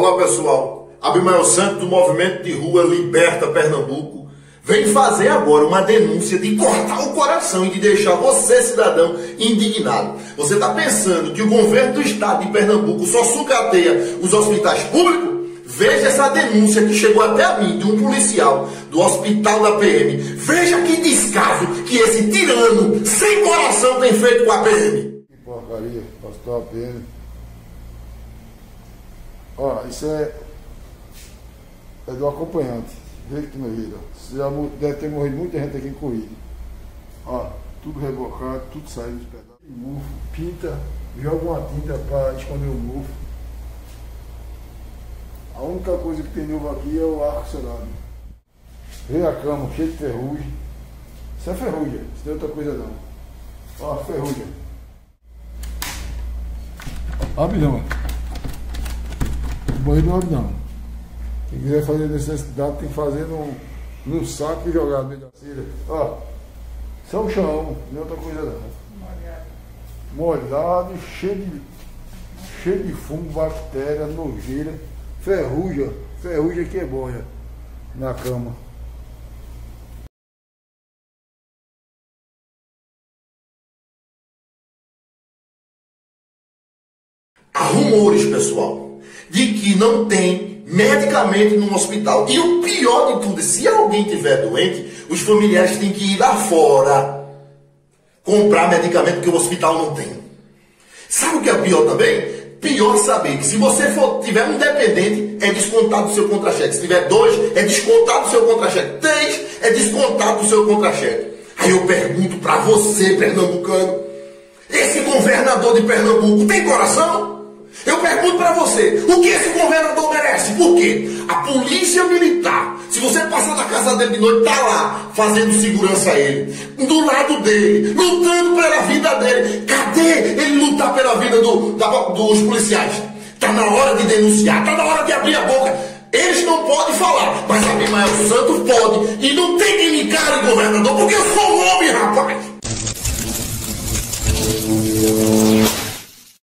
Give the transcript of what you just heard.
Olá pessoal, Abimael Santos do Movimento de Rua Liberta Pernambuco vem fazer agora uma denúncia de cortar o coração e de deixar você, cidadão, indignado. Você está pensando que o governo do estado de Pernambuco só sucateia os hospitais públicos? Veja essa denúncia que chegou até a mim de um policial do hospital da PM. Veja que descaso que esse tirano sem coração tem feito com a PM. Que porcaria, hospital PM. Ó, isso é, é do acompanhante. Não vira. Já deve ter morrido muita gente aqui em Corrida. Ó, tudo rebocado, tudo saindo dos pedaços. Mufo, pinta, joga uma tinta para esconder o mufo. A única coisa que tem novo aqui é o arco selado. Vê a cama cheia de ferrugem. Isso é ferrugem, isso não é outra coisa não. Ó, ferrugem. Abre não. Não abre não. Quem quiser fazer necessidade tem que fazer num, num saco e jogar no meio da cilha. Ó, isso é o chão, não é outra coisa não. Molhado, cheio de, cheio de fungo, bactéria, nojeira, ferrugem, ferrugem que é boia na cama. Há rumores, pessoal, de que não tem medicamento no hospital. E o pior de tudo, se alguém tiver doente, os familiares têm que ir lá fora comprar medicamento que o hospital não tem. Sabe o que é pior também? Pior saber que se você for, tiver um dependente, é descontado do seu contra-cheque. Se tiver dois, é descontado do seu contra-cheque. Três, é descontado do seu contra-cheque. Aí eu pergunto para você, pernambucano, esse governador de Pernambuco tem coração? Eu pergunto para você, o que esse governador merece? Por quê? A polícia militar, se você passar na casa dele de noite, tá lá, fazendo segurança a ele, do lado dele, lutando pela vida dele. Cadê ele lutar pela vida do, da, dos policiais? Tá na hora de denunciar, tá na hora de abrir a boca. Eles não podem falar, mas Abimael Santos pode. E não tem que me encare, governador, porque eu sou um homem